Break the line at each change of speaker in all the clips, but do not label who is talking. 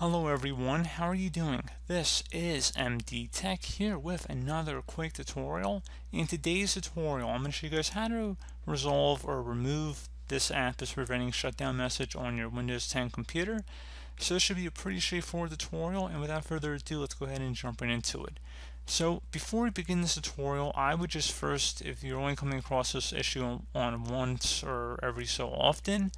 Hello everyone, how are you doing? This is MD Tech here with another quick tutorial. In today's tutorial, I'm going to show you guys how to resolve or remove this app is preventing shutdown message on your Windows 10 computer. So this should be a pretty straightforward tutorial and without further ado, let's go ahead and jump right into it. So before we begin this tutorial, I would just first, if you're only coming across this issue on once or every so often,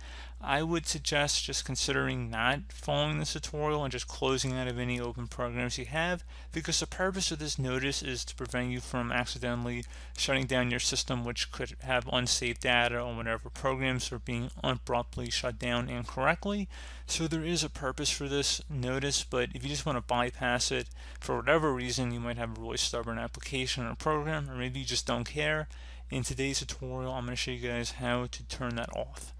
I would suggest just considering not following this tutorial and just closing out of any open programs you have because the purpose of this notice is to prevent you from accidentally shutting down your system which could have unsafe data or whatever programs are being abruptly shut down incorrectly. So there is a purpose for this notice but if you just want to bypass it for whatever reason you might have really stubborn application or program or maybe you just don't care. In today's tutorial I'm going to show you guys how to turn that off.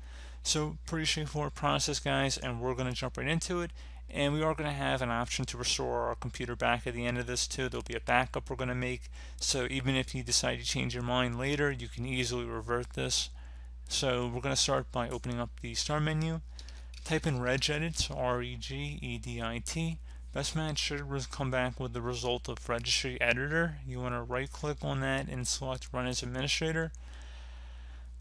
So pretty straightforward process guys and we're going to jump right into it and we are going to have an option to restore our computer back at the end of this too. There'll be a backup we're going to make so even if you decide to change your mind later you can easily revert this. So we're going to start by opening up the start menu. Type in regedit, R-E-G-E-D-I-T. Best match should come back with the result of registry editor. You want to right click on that and select run as administrator.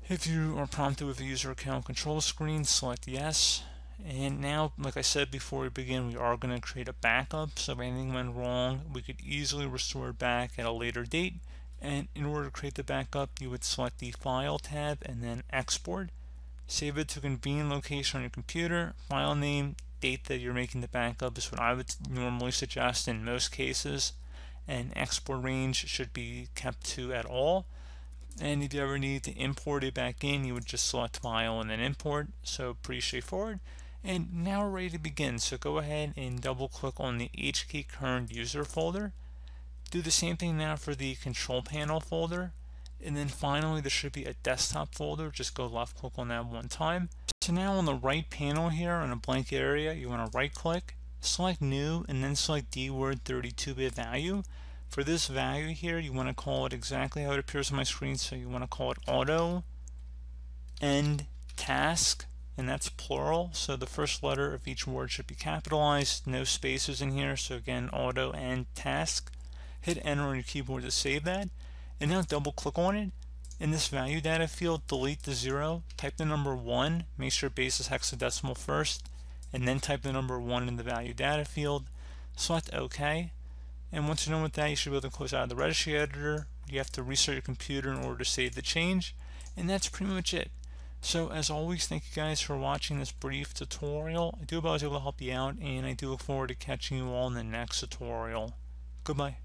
If you are prompted with a user account control screen, select yes. And now, like I said before we begin, we are going to create a backup. So if anything went wrong, we could easily restore it back at a later date. And in order to create the backup, you would select the File tab and then Export. Save it to a convenient location on your computer. File name, date that you're making the backup is what I would normally suggest in most cases. And export range should be kept to at all. And if you ever need to import it back in you would just select file and then import. So pretty straightforward. And now we're ready to begin. So go ahead and double click on the HK current user folder. Do the same thing now for the control panel folder. And then finally there should be a desktop folder. Just go left click on that one time so now on the right panel here in a blank area you want to right click select new and then select dword 32-bit value for this value here, you want to call it exactly how it appears on my screen. So you want to call it auto end task, and that's plural. So the first letter of each word should be capitalized, no spaces in here. So again, auto end task. Hit enter on your keyboard to save that. And now double click on it. In this value data field, delete the zero, type the number one, make sure base is hexadecimal first, and then type the number one in the value data field. Select OK. And once you're done with that, you should be able to close out of the registry editor. You have to restart your computer in order to save the change. And that's pretty much it. So as always, thank you guys for watching this brief tutorial. I do hope I was able to help you out, and I do look forward to catching you all in the next tutorial. Goodbye.